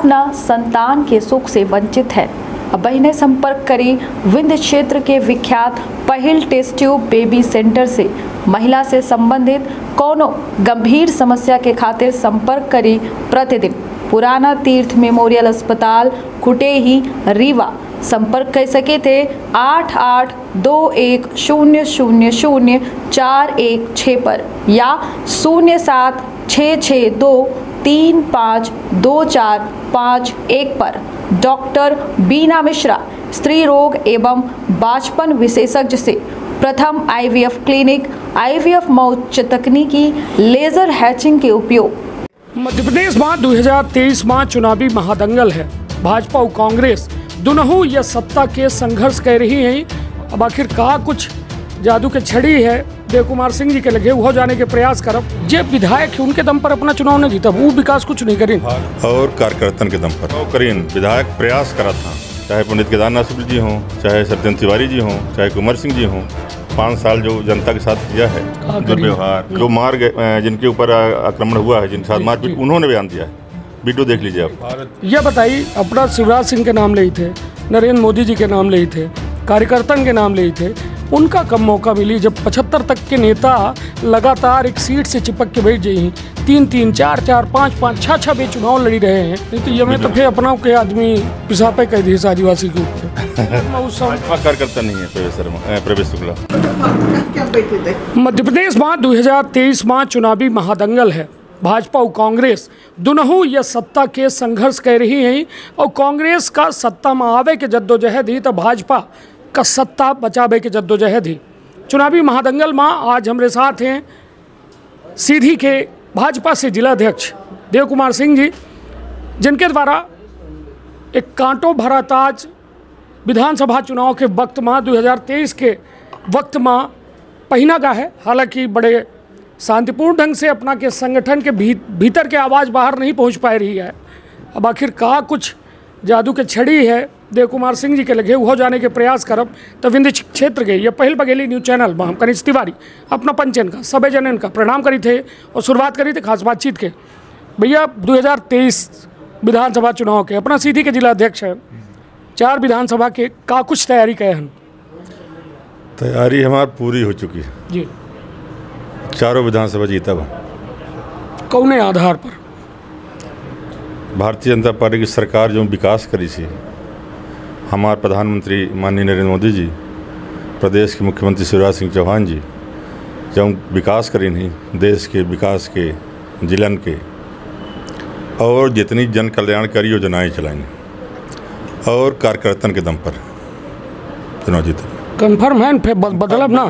अपना संतान के सुख से वंचित है। बहने, संपर्क करी विंध्य क्षेत्र के विख्यात पहिल टेस्ट ट्यूब बेबी सेंटर से। महिला से संबंधित कोनो गंभीर समस्या के खातिर संपर्क करी प्रतिदिन। पुराना तीर्थ मेमोरियल अस्पताल कुटेही रीवा। संपर्क कर सके थे आठ आठ दो एक शून्य शून्य शून्य चार एक छः पर या शून्य सात छः छः दो तीन पाँच दो चार पाँच एक पर। डॉक्टर बीना मिश्रा, स्त्री रोग एवं बाजपन विशेषज्ञ से प्रथम आईवीएफ क्लिनिक, आईवीएफ मौच तकनीकी लेजर हैचिंग के उपयोग। मध्य प्रदेश में 2023 में चुनावी महादंगल है। भाजपा और कांग्रेस दोनों यह सत्ता के संघर्ष कर रही हैं। अब आखिर कहा कुछ जादू के छड़ी है। देव कुमार सिंह जी के लगे हो जाने के प्रयास करब। जे विधायक है उनके दम पर अपना चुनाव नहीं जीता वो विकास कुछ नहीं करें। और कार्यकर्तन के दम पर। करीन विधायक प्रयास करा था। चाहे पंडित केदारनाथ शुक्ल जी हों चाहे सत्यन तिवारी जी हों चाहे कुंवर सिंह जी हों पाँच साल जो जनता के साथ किया है हाँ, दुर्व्यवहार जो मार गए जिनके ऊपर आक्रमण हुआ है जिनके साथ मारपीट उन्होंने बयान दिया है। वीडियो देख लीजिए आप। यह बताइए अपना शिवराज सिंह के नाम ले थे नरेंद्र मोदी जी के नाम ले थे कार्यकर्तन के नाम ले थे उनका कम मौका मिली जब पचहत्तर तक के नेता लगातार एक सीट से चिपक के बैठ जाई तीन तीन चार चार पाँच पाँच छः छः बे चुनाव लड़ी रहे हैं। नहीं तो ये में तो फिर अपना के आदमी पिसापे कह दिए आदिवासी के। कार्यकर्ता नहीं है प्रवेश शर्मा प्रवेश शुक्ला। मध्य प्रदेश में 2023 में चुनावी महादंगल है। भाजपा और कांग्रेस दोनों यह सत्ता के संघर्ष कर रही हैं और कांग्रेस का सत्ता में आवे के जद्दोजहद ही तो भाजपा का सत्ता बचावे के जद्दोजहद ही। चुनावी महादंगल माँ आज हमारे साथ हैं। सीधी के भाजपा से जिलाध्यक्ष देव कुमार सिंह जी जिनके द्वारा एक कांटों भरा ताज विधानसभा चुनाव के वक्त में 2023 के वक्त माँ पहना का है। हालाँकि बड़े शांतिपूर्ण ढंग से अपना के संगठन के भी, भीतर के आवाज़ बाहर नहीं पहुँच पा रही है। अब आखिर का कुछ जादू के छड़ी है? देव कुमार सिंह जी के लगे हो जाने के प्रयास करब तो विंध्य क्षेत्र के ये पहल बघेली न्यूज़ चैनल में हम कनिष्ठ तिवारी अपना पंचन का सब जनन का प्रणाम करी थे और शुरुआत करी थे खास बातचीत के। भैया 2023 विधानसभा चुनाव के अपना सीधी के जिला अध्यक्ष है। चार विधानसभा के का कुछ तैयारी कहे हैं? तैयारी हमारी पूरी हो चुकी है। जी। चारों विधानसभा जीता बा कौने आधार पर? भारतीय जनता पार्टी की सरकार जो विकास करी थी हमारे प्रधानमंत्री माननीय नरेंद्र मोदी जी प्रदेश के मुख्यमंत्री शिवराज सिंह चौहान जी जब विकास करी नहीं देश के विकास के जिलन के और जितनी जन कल्याणकारी योजनाएँ चलाई और कार्यकर्तन के दम पर। चुनाव जीता। कन्फर्म है फिर बदलब ना।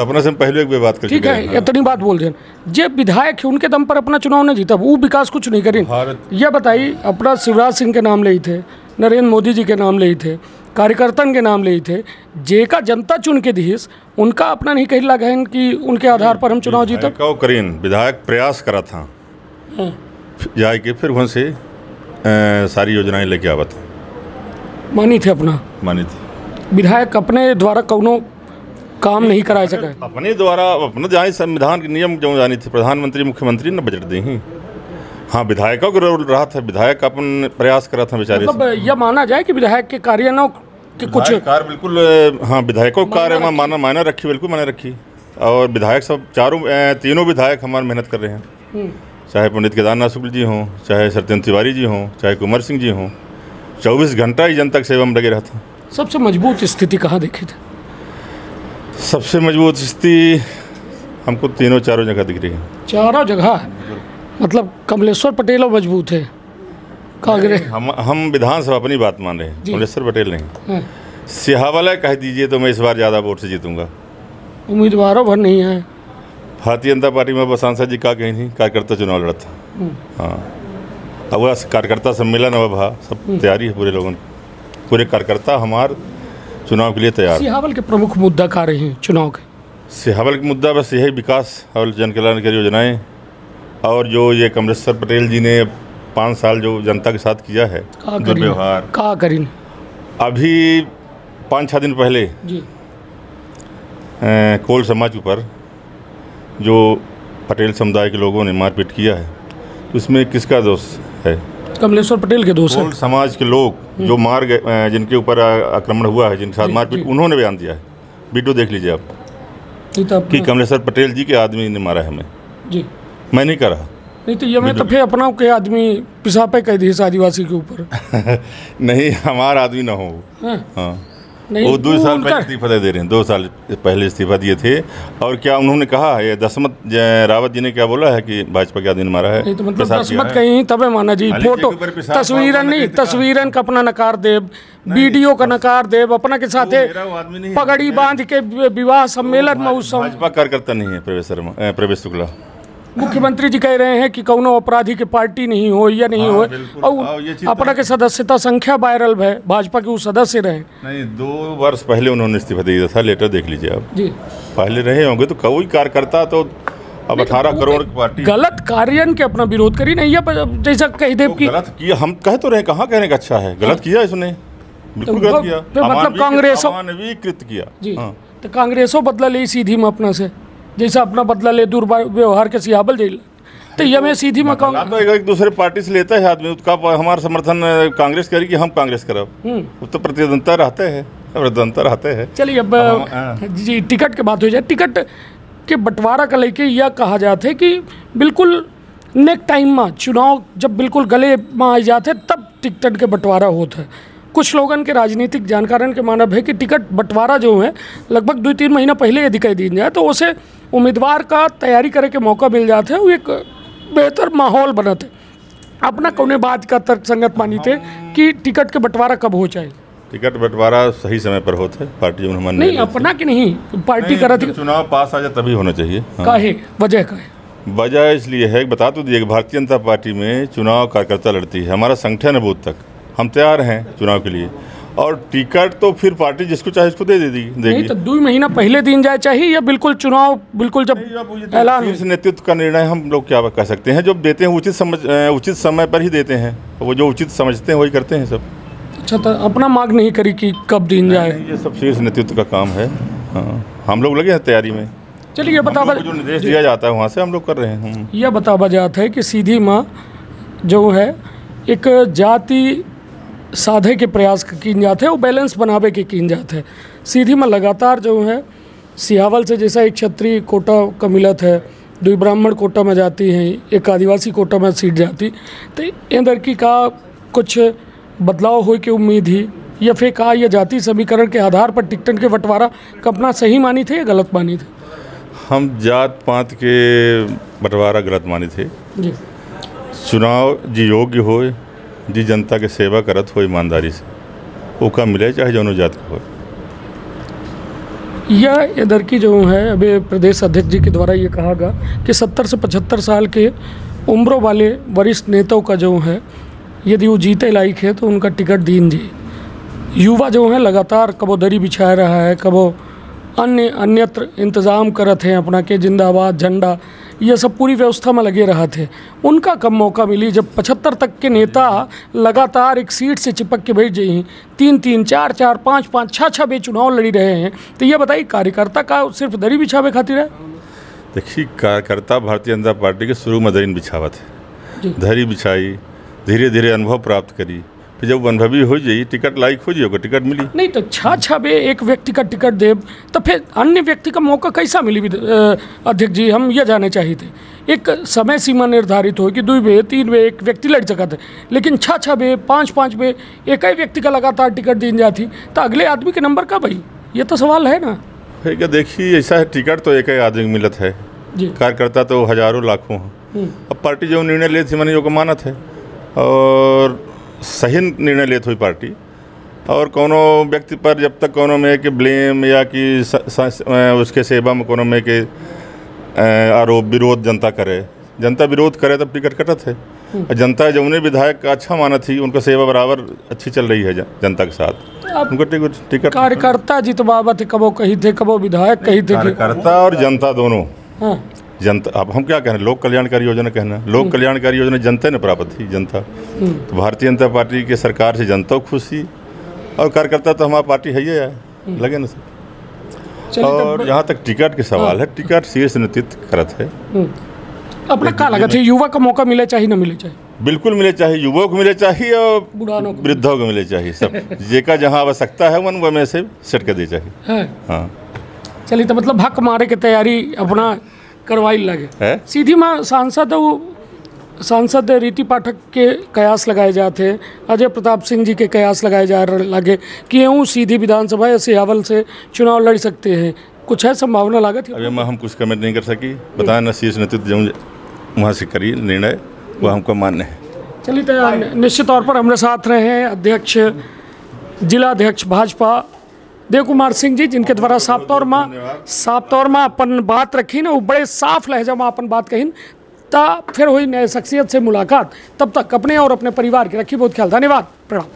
अपने से पहले एक बात कर ठीक है इतनी बात बोल हैं। जे विधायक है उनके दम पर अपना चुनाव नहीं जीता वो विकास कुछ नहीं करें। यह बताइए अपना शिवराज सिंह के नाम ले थे नरेंद्र मोदी जी के नाम ले थे कार्यकर्तन के नाम ले थे जे का जनता चुन के दीस उनका अपना नहीं कही लगा कि उनके आधार पर हम चुनाव जीते करीन विधायक प्रयास करा था। जाए के फिर वहाँ से सारी योजनाएँ लेके आवा था। मानी थे अपना? मानी थी। विधायक अपने द्वारा कौनो काम नहीं करा सका? अपने द्वारा अपने जाने संविधान के नियम जो जानी थी? प्रधानमंत्री मुख्यमंत्री ने बजट दी ही विधायकों का रोल रहा था विधायक अपन प्रयास करा था बेचारे मतलब यह माना जाए कि विधायक के कार्यान्वयन के कुछ कार्य बिल्कुल हाँ विधायकों का कार्य में माना मायने रखी बिल्कुल मायने रखी। और विधायक सब चारों तीनों विधायक हमारे मेहनत कर रहे हैं। चाहे पंडित केदारनाथ शुक्ल जी हों चाहे सत्यन तिवारी जी हों चाहे कुंवर सिंह जी हों चौबीस घंटा ही जनता की सेवा में लगे रहता सबसे मज़बूत स्थिति कहाँ देखी थी? सबसे मज़बूत स्थिति हमको तीनों चारों जगह दिख रही है। चारों जगह? मतलब कमलेश्वर पटेल और मज़बूत है। कांग्रेस हम हम विधानसभा अपनी बात मान रहे हैं। कमलेश्वर पटेल नहीं। हाँ, सिहावाला कह दीजिए तो मैं इस बार ज़्यादा वोट से जीतूँगा। उम्मीदवारों भर नहीं है। भारतीय जनता पार्टी में सांसद जी का कहीं नहीं कार्यकर्ता चुनाव लड़ा था। हाँ। अब वह कार्यकर्ता सम्मेलन अब भा सब तैयारी है पूरे लोगों की। पूरे कार्यकर्ता हमार चुनाव के लिए तैयार। सिहावल के प्रमुख मुद्दा का रहे हैं? चुनाव के। सिहावल का मुद्दा बस यही विकास और जन कल्याणकारी योजनाएँ। और जो ये कमलेश्वर पटेल जी ने पाँच साल जो जनता के साथ किया है दुर्व्यवहार। का करीन। अभी पाँच छः दिन पहले जी। कोल समाज के ऊपर जो पटेल समुदाय के लोगों ने मारपीट किया है उसमें किसका दोष है? कमलेश्वर पटेल के दोष है। समाज के लोग जो मार गए जिनके ऊपर आक्रमण हुआ है जिनके साथ मारपीट उन्होंने बयान दिया है। वीडियो देख लीजिए आप। तो कि कमलेश्वर पटेल जी के आदमी ने मारा है हमें। जी। मैं नहीं करा। नहीं तो ये में तो फिर अपना के आदमी पिसापे कह दी इस आदिवासी के ऊपर। नहीं हमारा आदमी ना हो। हाँ, हाँ। नहीं वो दो साल पहले इस्तीफा दे रहे हैं दो साल पहले इस्तीफा दिए थे। और क्या उन्होंने कहा है? दसमत रावत जी ने क्या बोला है कि भाजपा के आदमी मारा है? नहीं तो मतलब पेशाब दस किया है। कहीं तबे माना जी। फ़ोटो ऊपर पेशाब तस्वीरन नहीं तस्वीरन का अपना नकार देव वीडियो का नकार देव अपना के साथे है। पगड़ी बाँध के विवाह सम्मेलन में उस समय भाजपा कार्यकर्ता नहीं है प्रवेश शर्मा प्रवेश शुक्ला। मुख्यमंत्री जी कह रहे हैं कि कौनो अपराधी की पार्टी नहीं हो या नहीं हाँ, हो। हाँ, और अपना तो- के सदस्यता संख्या वायरल है भाजपा के वो सदस्य रहे। नहीं दो वर्ष पहले उन्होंने इस्तीफा दे दिया था लेटर देख लीजिए आप। जी। पहले रहे होंगे तो कोई कार्यकर्ता तो अब अठारह करोड़ की पार्टी गलत कार्यन के अपना विरोध करी नहीं है जैसा कह देव तो की गलत किया हम कह तो रहे कहाँ कहने का अच्छा है? गलत किया इसने। बिल्कुल तो गलत किया तो मतलब अमानवीकृत- कांग्रेस- किया। जी हाँ। तो कांग्रेसो बदला ले सीधी में अपना से। जैसा अपना बदला ले दुर्व्यवहार के सियाबल जेल तो ये मैं सीधी में कहूँगा तो एक, दूसरे पार्टी से लेता है आदमी उसका हमारा समर्थन कांग्रेस करी कि हम कांग्रेस करब हम्म। तो प्रतिद्वंदता रहते हैं प्रतिद्वंदता रहते हैं चलिए अब। जी टिकट की बात हो जाए टिकट के बंटवारा का लेके यह कहा जाता है कि बिल्कुल नेक टाइम में चुनाव जब बिल्कुल गले में आ जाते तब टिकट के बंटवारा होता है कुछ लोगन के राजनीतिक जानकारन के मानव है कि टिकट बंटवारा जो है लगभग दो तीन महीना पहले यदि कह दी जाए तो उसे उम्मीदवार का तैयारी करे के मौका मिल जाते है वो एक बेहतर माहौल बनत है। अपना कौने बात का तर्क संगत मानी थे कि टिकट के बंटवारा कब हो जाए? टिकट बंटवारा सही समय पर होता है पार्टी जो हमारे नहीं अपना कि नहीं? पार्टी करत जब चुनाव पास आ जाए तभी होना चाहिए हाँ। काहे? वजह का वजह इसलिए है बता तो दिए भारतीय जनता पार्टी में चुनाव कार्यकर्ता लड़ती है हमारा संगठन है बूथ तक हम तैयार हैं चुनाव के लिए। और टिकट तो फिर पार्टी जिसको चाहे उसको दे देगी दे दी नहीं देगी। तो दो महीना पहले दिन जाए चाहिए या बिल्कुल चुनाव बिल्कुल जब ऐलान शीर्ष नेतृत्व का निर्णय हम लोग क्या कह सकते हैं? जो देते हैं उचित समझ उचित समय पर ही देते हैं। वो जो उचित समझते हैं वही करते हैं सब। अच्छा तो अपना मांग नहीं करी कि कब दिन जाए? ये सब शीर्ष नेतृत्व का काम है। हाँ हम लोग लगे हैं तैयारी में। चलिए बता जो निर्देश दिया जाता है वहाँ से हम लोग कर रहे हैं। यह बतावा जाता है कि सीधी माँ जो है एक जाति साधे के प्रयास की जाते हैं वो बैलेंस बनावे के की जाते हैं। सीधी में लगातार जो है सियावल से जैसा एक क्षत्रिय कोटा का मिलत है दो ब्राह्मण कोटा में जाती हैं एक आदिवासी कोटा में सीट जाती तो इधर की का कुछ बदलाव हो की उम्मीद ही या फिर कहा यह जाति समीकरण के आधार पर टिकटन के बंटवारा कपना सही मानी थे या गलत मानी थे? हम जात पात के बंटवारा गलत माने थे। जी। चुनाव जी योग्य हो जी जनता के सेवा करत हो ईमानदारी से। ओका मिले चाहे जौनो जात हो। यह इधर की जो है, अभी प्रदेश अध्यक्ष जी के द्वारा ये कहा गया कि 70 से 75 साल के उम्रों वाले वरिष्ठ नेताओं का जो है, यदि वो जीते लायक है तो उनका टिकट दीन जी। युवा जो है, लगातार कबो दरी बिछा रहा है, कबो अन्य, अन्यत्र इंतज़ाम करत हैं अपना, के जिंदाबाद, झंडा ये सब पूरी व्यवस्था में लगे रहा थे। उनका कब मौका मिली जब पचहत्तर तक के नेता लगातार एक सीट से चिपक के बैठ जाई तीन तीन चार चार पाँच पाँच छः छः बे चुनाव लड़ी रहे हैं। तो ये बताइए कार्यकर्ता का सिर्फ़ दरी बिछावे खातिर है? देखिए कार्यकर्ता भारतीय जनता पार्टी के शुरू में दरीन बिछावा थे धरी बिछाई धीरे धीरे अनुभव प्राप्त करी। जब अनुभवी हो जाई टिकट लायक हो ओकर टिकट मिली। नहीं तो छः छः बे एक व्यक्ति का टिकट दे तो फिर अन्य व्यक्ति का मौका कैसा मिली? अध्यक्ष जी हम ये जानना चाहिए थे। एक समय सीमा निर्धारित हो कि दो बे तीन बे एक व्यक्ति लड़ सका था लेकिन छः छः बे पाँच पाँच बे एक ही व्यक्ति का लगातार टिकट दी जाती तो अगले आदमी के नंबर का भाई? ये तो सवाल है ना। क्या देखिए ऐसा है टिकट तो एक ही आदमी मिलत है। कार्यकर्ता तो हज़ारों लाखों हैं। अब पार्टी जो निर्णय ले थी मैंने जो मानत है। और सही निर्णय लेत हुई पार्टी। और कोनो व्यक्ति पर जब तक कोनो में के ब्लेम या कि स, स, उसके सेवा में कोनो में के आरोप विरोध जनता करे। जनता विरोध करे तब टिकट कटत है। और जनता उन्हें विधायक का अच्छा माना थी उनका सेवा बराबर अच्छी चल रही है जनता के साथ। उनको टिकट टिकट कार्यकर्ता थे कबो कही थे कबो विधायक कही थे कार्यकर्ता और जनता दोनों। हाँ। जनता अब हम क्या कहना लोक कल्याणकारी योजना कहना लोक कल्याणकारी योजना जनता ने प्राप्त थी जनता। तो भारतीय जनता पार्टी के सरकार से जनता खुश थी और कार्यकर्ता तो हमारा पार्टी है ही है। लगे ना सर और जहाँ तक टिकट के सवाल है। टिकट शीर्ष नेतृत्व करत है। अपना का लगा थे युवा का मौका मिले चाहिए ना मिले चाहे? बिल्कुल मिले चाहिए युवाओं को मिले चाहिए और बुढ़ानों को। वृद्धों को मिले चाहिए सब। जेका जहाँ आवश्यकता है वन में से सेट कर दी चाहिए हाँ। चलिए तो मतलब हक मारे के तैयारी अपना करवाई लगे। सीधी माँ सांसद वो सांसद रीति पाठक के कयास लगाए जाते हैं। अजय प्रताप सिंह जी के कयास लगाए जा रहे लगे। कि यूँ सीधी विधानसभा या सियावल से चुनाव लड़ सकते हैं। कुछ है संभावना लागत अभी मैं हम कुछ कमेंट नहीं कर सकी। बताएँ ना शीर्ष नेतृत्व जो वहाँ से करी निर्णय वो हमको मान्य है। चलिए तो निश्चित तौर पर हमारे साथ रहे हैं अध्यक्ष जिला अध्यक्ष भाजपा देव कुमार सिंह जी जिनके द्वारा साफ़ तौर में साफ़ तौर में अपन बात रखी ना वो बड़े साफ़ लहजा में अपन बात कही। ता फिर हुई नए शख्सियत से मुलाकात। तब तक अपने और अपने परिवार की रखी बहुत ख्याल। धन्यवाद। प्रणाम।